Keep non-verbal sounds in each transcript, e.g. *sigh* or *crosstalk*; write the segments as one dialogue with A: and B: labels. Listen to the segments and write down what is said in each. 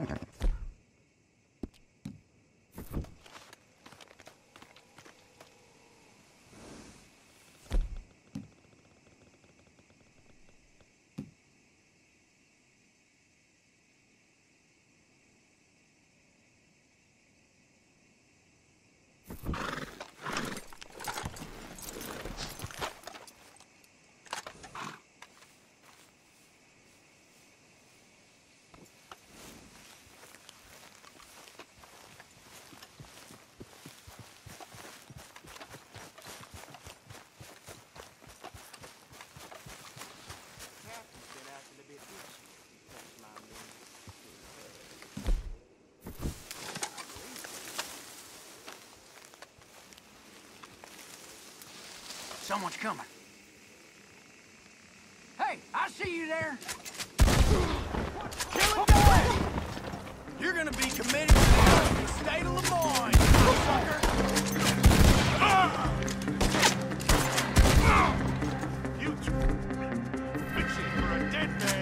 A: Okay. *laughs* Someone's coming. Hey, I see you there.
B: Kill! You're gonna be committed to the state of Lemoyne, sucker! Ah! You fixing for a dead man.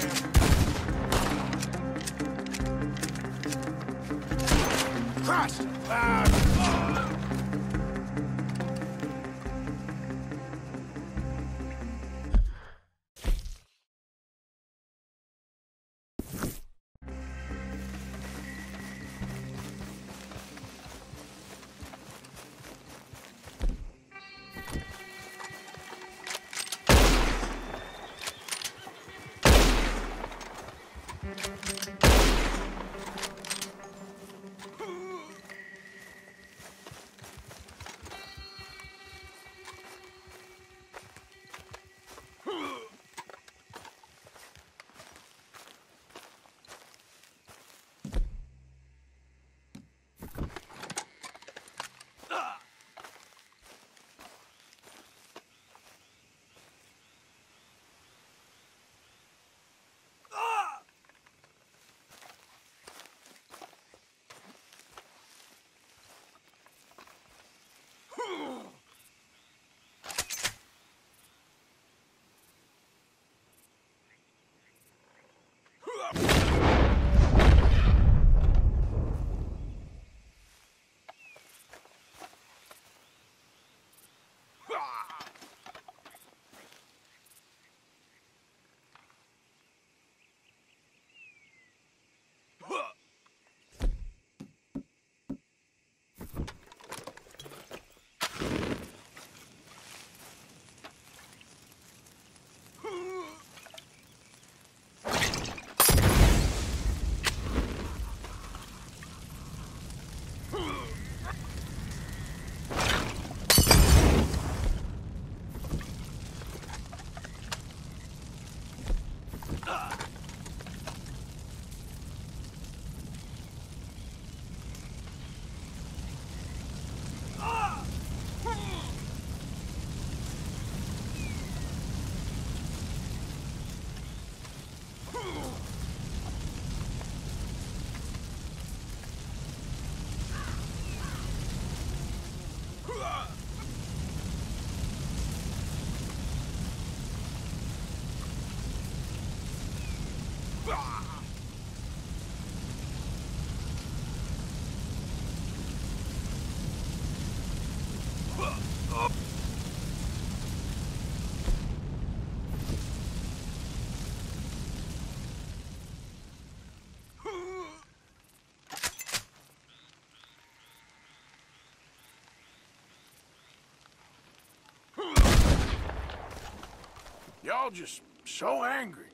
B: Ah,
A: Y'all just so angry.